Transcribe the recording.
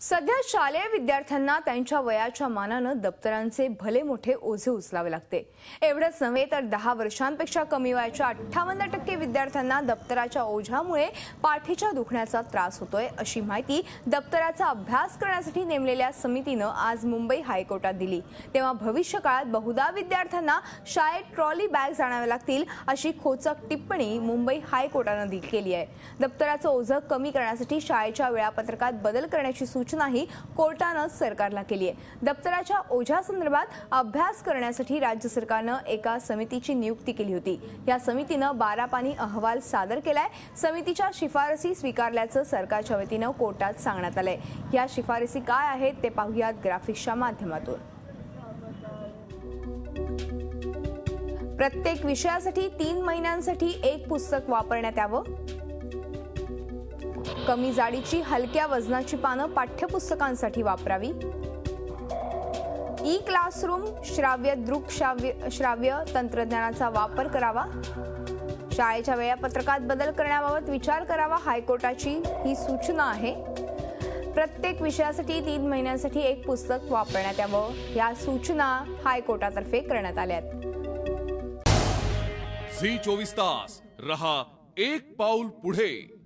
सध्या शालेय विद्यार्थ्यांना त्यांच्या वयाच्या मानानं दप्तरांचे भले मोठे ओझे उचलावे लागते. एवढंच नव्हे तर दहा वर्षांपेक्षा कमी वयाच्या अठ्ठावन्न टक्के विद्यार्थ्यांना दप्तराच्या ओझ्यामुळे पाठीच्या दुखण्याचा त्रास होतोय अशी माहिती दप्तराचा अभ्यास करण्यासाठी नेमलेल्या समितीनं आज मुंबई हायकोर्टात दिली. तेव्हा भविष्य काळात बहुधा विद्यार्थ्यांना शाळेत ट्रॉली बॅग जाणाव्या लागतील अशी खोचक टिप्पणी मुंबई हायकोर्टानं केली आहे. दप्तराचं ओझं कमी करण्यासाठी शाळेच्या वेळापत्रकात बदल करण्याची सूचनाही कोर्टानं सरकारला केली आहे. दप्तराच्या ओझ्यासंदर्भात अभ्यास करण्यासाठी राज्य सरकारनं एका समितीची नियुक्ती केली होती. या समितीनं बारा पाणी अहवाल सादर केलाय. समितीच्या शिफारसी स्वीकारल्याचं सरकारच्या वतीनं कोर्टात सांगण्यात आलंय. या शिफारसी काय आहेत ते पाहूयात ग्राफिक्सच्या माध्यमातून. प्रत्येक विषयासाठी तीन महिन्यांसाठी एक पुस्तक वापरण्यात यावं? कमी जाडीची हलक्या वजनाची पानं पाठ्यपुस्तकांसाठी वापरावी. ई क्लासरूम श्राव्य दृक श्राव्य श्राव्य तंत्रज्ञानाचा वापर करावा. शाळेच्या वेळापत्रकात बदल करण्याबाबत विचार करावा हायकोर्टाची ही सूचना आहे. प्रत्येक विषयासाठी तीन महिन्यांसाठी एक पुस्तक वापरण्यात यावं. या सूचना हायकोर्टातर्फे करण्यात आल्या आहेत झी चोवीस तास. रहा एक पाऊल पुढे.